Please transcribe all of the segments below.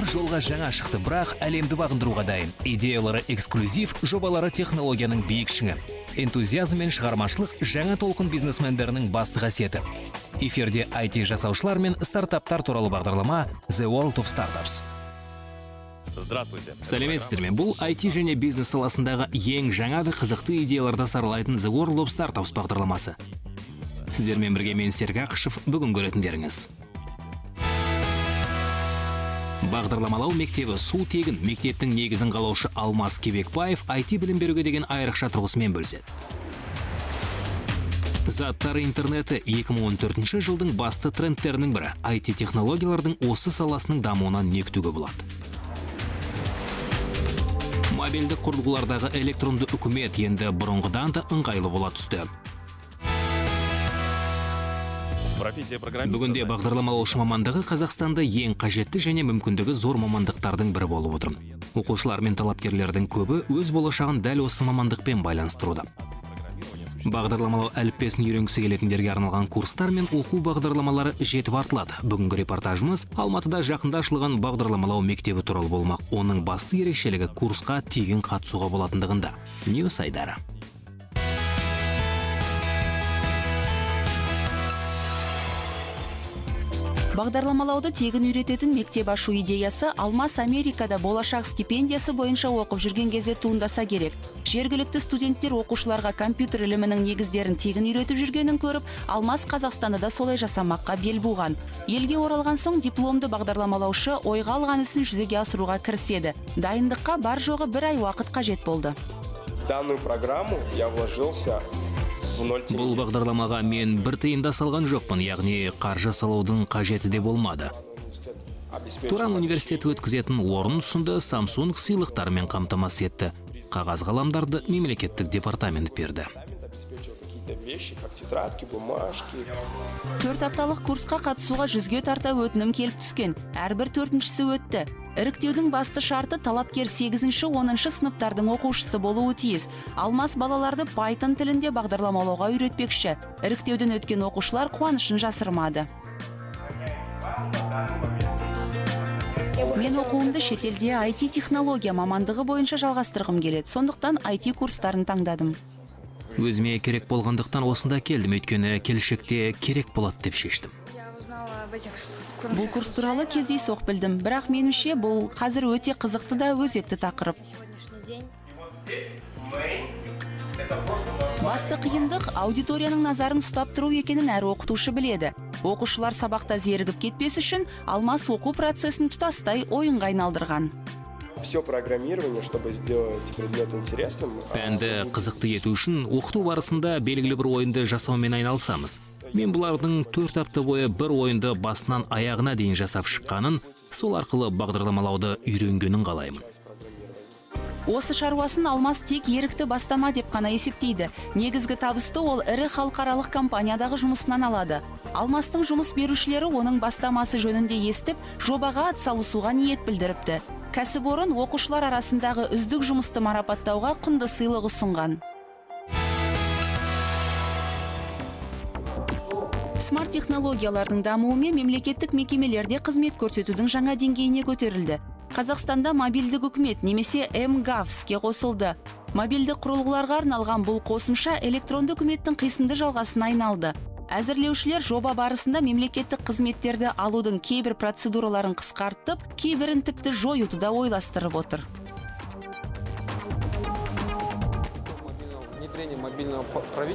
олар жолға жаңа шықты. Бірақ әлемді бағындыруға дайын. Идеялары эксклюзив жобалары технологияның биік шыңы. Энтузиазм мен шығармашылық жаңа толқын бизнесмендерінің басты қасиеті. Эфирде IT жасаушылар мен стартаптар туралы бағдарлама The World of Startups. Здравствуйте. сәлеметсіздер ме? Бұл IT және бизнес саласындағы ең жаңа да қызықты идеяларды саралайтын The World of Startups бағдарламасы. Сіздермен бірге мен серік ақышев. Бүгін көретіндеріңіз. Бағдарламалау мектебі су тегін мектептің негізін қалаушы алмас кебекбаев IT білім беруге деген айрықша тұрғысымен бөліседі. Заттар интернеті 2014 жылдың басты трендтерінің бірі. IT технологиялардың осы саласының дамуынан не болады? Мобильдік құрылғылардағы электронды үкімет енді бұрынғыдан да ыңғайлы бола түсті. Бүгінде бағдарламалаушы мамандығы қазақстанда ең қажетті және мүмкіндігі зор мамандықтардың бірі болып отыр. Оқушылар мен талапкерлердің көбі өз болашағын дәл осы мамандықпен байланыстыруда. Бағдарламалау әліппесін үйренгісі келетіндерге арналған курстар мен оқу бағдарламалары жетіп артылады. Бүгінгі репортажымыз алматыда жақында ашылған бағдарламалау мектебі туралы болмақ. Оның басты ерекшелігі курсқа тегін қатысуға болатындығында. Ньюс айдары. Бағдарламалауды тегін үйрететін мектеп ашу идеясы алмас америкада болашақ стипендиясы бойынша оқып жүрген кезде туындаса керек. Жергілікті студенттер оқушыларға компьютер ілімінің негіздерін тегін үйретіп жүргенін көріп алмас қазақстанда да солай жасамаққа бел буған. Елге оралған соң дипломды бағдарламалаушы ойға алған ісін жүзеге асыруға кіріседі. Дайындыққа бар жоғы бір ай уақыт қажет болды. Данную программу я вложился в 0 бұл бағдарламаға мен бір тиын да салған жоқпын яғни қаржы салудың қажеті де болмады. Туран университеті өткізетін орын ұсынды самсунг сыйлықтармен қамтамасыз етті. Қағаз қаламдарды мемлекеттік департамент берді. Какие-то вещи, как тетрадки, бумажки. төрт апталық курсқа қатысуға жүзге тарта өтінім келіп түскен. Әрбір төртіншісі өтті. Іріктеудің басты шарты талапкер 8-ші 10-шы сыныптардың оқушысы болуы тиіс. Алмас балаларды Python тілінде бағдарламалауға үйретпекші. Іріктеуден өткен оқушылар қуанышын жасырмады. Мен оқуымды шетелде IT технология мамандығы бойынша жалғастырғым келеді. Сондықтан IT курстарын таңдадым. Өзіме керек болғандықтан осында келдім. Өйткені келешекте керек болады деп шештім. Бұл курс туралы кездейсоқ білдім. Бірақ меніңше бұл қазір өте қызықты да өзекті тақырып. Басты қиындық аудиторияның назарын ұстап тұру екенін әр оқытушы біледі. Оқушылар сабақта зерігіп кетпес үшін алмас оқу процесін тұтастай ойынға айналдырған. Все программирование, чтобы сделать предмет интересным. пәнді қызықты ету үшін оқыту барысында белгілі бір ойынды жасаумен айналысамыз. Мен бұлардың төрт апта бойы бір ойынды басынан аяғына дейін жасап шыққанын сол арқылы бағдарламалауды үйренгенін қалаймын. Осы шаруасын алмас тек ерікті бастама деп қана есептейді. Негізгі табысты ол ірі халықаралық компаниядағы жұмысынан алады. Алмастың жұмыс берушілері оның бастамасы жөнінде естіп жобаға атсалысуға ниет білдіріпті. Кәсіпорын оқушылар арасындағы үздік жұмысты марапаттауға құнды сыйлық ұсынған. Смарт технологиялардың дамуымен мемлекеттік мекемелерде қызмет көрсетудің жаңа деңгейіне көтерілді. Қазақстанда мобильдік үкімет немесе мгав іске қосылды. Мобильді құрылғыларға арналған бұл қосымша электронды үкіметтің қисынды жалғасына айналды. Әзірлеушілер жоба барысында мемлекеттік қызметтерді алудың кейбір процедураларын қысқартып кейбірін тіпті жоюды да ойластырып отыр.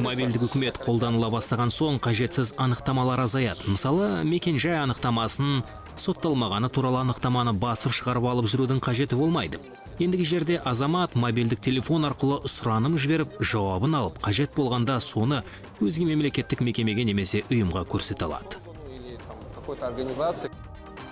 Мобильдік үкімет қолданыла бастаған соң қажетсіз анықтамалар азаяды. Мысалы мекенжай анықтамасын сотталмағаны туралы анықтаманы басып шығарып алып жүрудің қажеті болмайды. Ендігі жерде азамат мобильдік телефон арқылы сұраным жіберіп жауабын алып қажет болғанда соны өзге мемлекеттік мекемеге немесе ұйымға көрсете алады.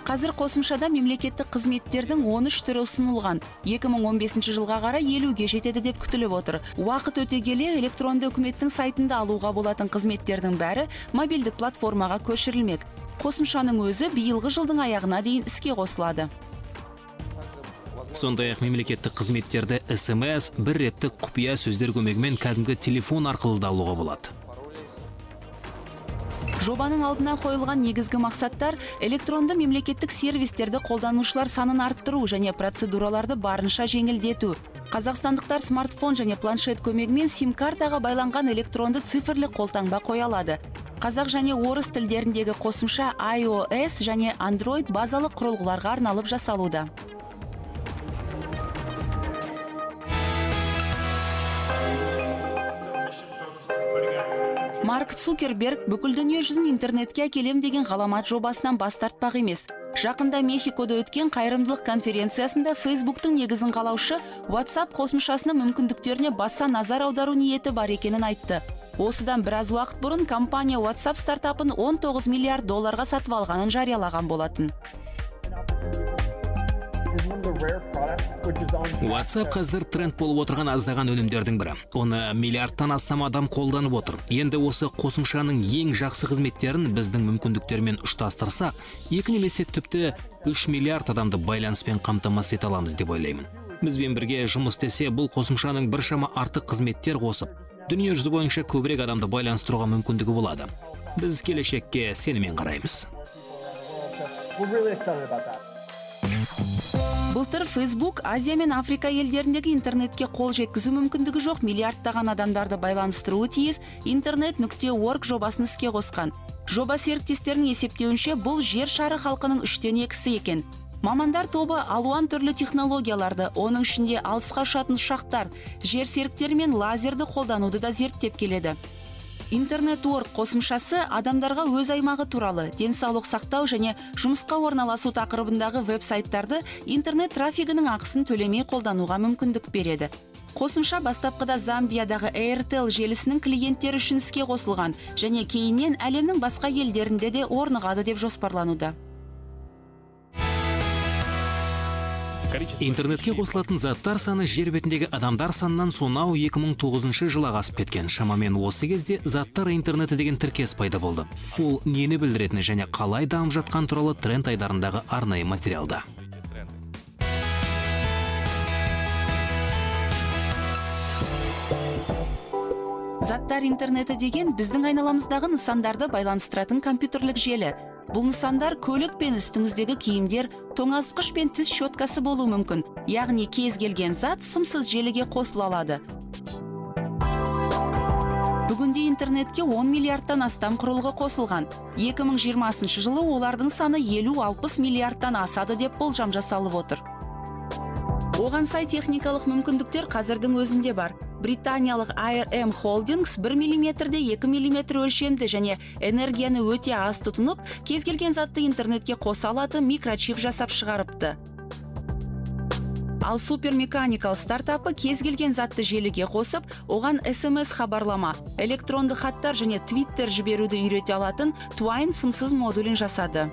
Қазір қосымшада мемлекеттік қызметтердің 13 түрі ұсынылған. 2015 жылға қарай 50-ге жетеді деп күтіліп отыр. Уақыт өте келе электронды үкіметтің сайтында алуға болатын қызметтердің бәрі мобильдік платформаға көшірілмек. Қосымшаның өзі биылғы жылдың аяғына дейін іске қосылады. Сондай ақ мемлекеттік қызметтерді смс бір реттік құпия сөздер көмегімен кәдімгі телефон арқылы да алуға болады. Жобаның алдына қойылған негізгі мақсаттар электронды мемлекеттік сервистерді қолданушылар санын арттыру және процедураларды барынша жеңілдету. Қазақстандықтар смартфон және планшет көмегімен сим картаға байланған электронды цифрлік қолтаңба қоя алады. Қазақ және орыс тілдеріндегі қосымша iOS және Android базалық құрылғыларға арналып жасалуда. Марк цукерберг бүкіл дүние жүзін интернетке әкелем деген ғаламат жобасынан бас тартпақ емес. Жақында мехикода өткен қайырымдылық конференциясында фейсбуктың негізін қалаушы whatsapp қосымшасының мүмкіндіктеріне баса назар аудару ниеті бар екенін айтты. Осыдан біраз уақыт бұрын компания whatsapp стартапын 19 миллиард долларға сатып алғанын жариялаған болатын. Whatsapp қазір тренд болып отырған аздаған өнімдердің бірі. Оны миллиардтан астам адам қолданып отыр. Енді осы қосымшаның ең жақсы қызметтерін біздің мүмкіндіктермен ұштастырсақ екі немесе тіпті үш миллиард адамды байланыспен қамтамасыз ете аламыз деп ойлаймын. Бізбен бірге жұмыс істесе бұл қосымшаның біршама артық қызметтер қосып дүние жүзі бойынша көбірек адамды байланыстыруға мүмкіндігі болады. Біз келешекке сеніммен қараймыз. Былтыр фейсбук азия мен африка елдеріндегі интернетке қол жеткізу мүмкіндігі жоқ. Миллиардтаған адамдарды байланыстыруы тиіс. Интернет нүкте орг жобасын іске қосқан. Жоба серіктестерінің есептеуінше бұл жер шары халқының үштен екісі екен. Мамандар тобы алуан түрлі технологияларды оның ішінде алысқа ұшатын ұшақтар жер серіктері мен лазерді қолдануды да зерттеп келеді. Интернет орг қосымшасы адамдарға өз аймағы туралы денсаулық сақтау және жұмысқа орналасу тақырыбындағы веб сайттарды интернет трафигінің ақысын төлемей қолдануға мүмкіндік береді. Қосымша бастапқыда замбиядағы airtel желісінің клиенттері үшін іске қосылған және кейіннен әлемнің басқа елдерінде де орнығады деп жоспарлануда. Интернетке қосылатын заттар саны жер бетіндегі адамдар санынан сонау 2009 жылы асып кеткен. Шамамен осы кезде заттар интернеті деген тіркес пайда болды. Ол нені білдіретіні және қалай дамып жатқан туралы тренд айдарындағы арнайы материалда. Заттар интернеті деген біздің айналамыздағы нысандарды байланыстыратын компьютерлік желі. Бұл нысандар көлік пен үстіңіздегі киімдер тоңазытқыш пен тіс щеткасы болуы мүмкін. Яғни кез келген зат сымсыз желіге қосыла алады. Бүгінде интернетке 10 миллиардтан астам құрылғы қосылған. 2020 жылы олардың саны 50-60 миллиардтан асады деп болжам жасалып отыр. Оған сай техникалық мүмкіндіктер қазірдің өзінде бар. Британиялық IRM Holdings 1 миллиметрде 2 миллиметр өлшемді және энергияны өте аз тұтынып кез келген затты интернетке қоса алатын микрочип жасап шығарыпты. Ал супермеканикал стартапы кез келген затты желіге қосып оған смс хабарлама электронды хаттар және твиттер жіберуді үйрете алатын twine сымсыз модулін жасады.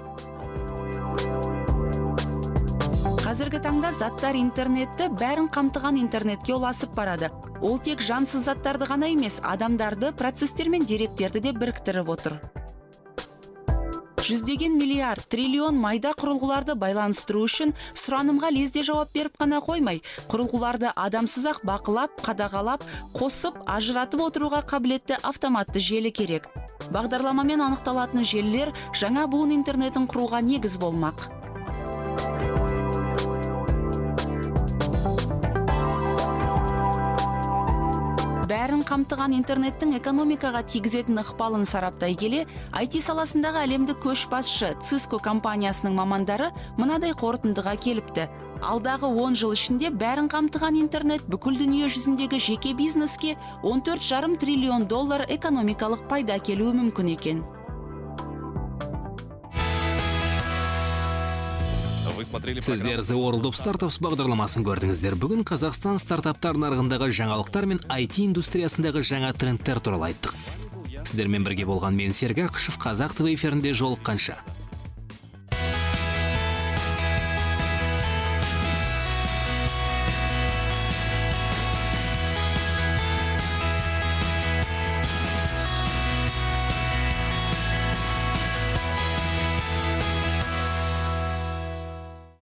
Қазіргі таңда заттар интернетті бәрін қамтыған интернетке ұласып барады. Ол тек жансыз заттарды ғана емес адамдарды процестер мен деректерді де біріктіріп отыр. Жүздеген миллиард триллион майда құрылғыларды байланыстыру үшін сұранымға лезде жауап беріп қана қоймай құрылғыларды адамсыз ақ бақылап қадағалап қосып ажыратып отыруға қабілетті автоматты желі керек. Бағдарламамен анықталатын желілер жаңа буын интернетін құруға негіз болмақ. Бәрін қамтыған интернеттің экономикаға тигізетін ықпалын сараптай келе IT саласындағы әлемдік көшбасшы Cisco компаниясының мамандары мынадай қорытындыға келіпті. Алдағы 10 жыл ішінде бәрін қамтыған интернет бүкіл дүние жүзіндегі жеке бизнеске 14,5 триллион доллар экономикалық пайда әкелуі мүмкін екен. Сіздер The World of Startups бағдарламасын көрдіңіздер. Бүгін қазақстан стартаптар нарығындағы жаңалықтар мен IT индустриясындағы жаңа трендтер туралы айттық. Сіздермен бірге болған мен серік ақышев қазақ тв эфирінде жолыққанша.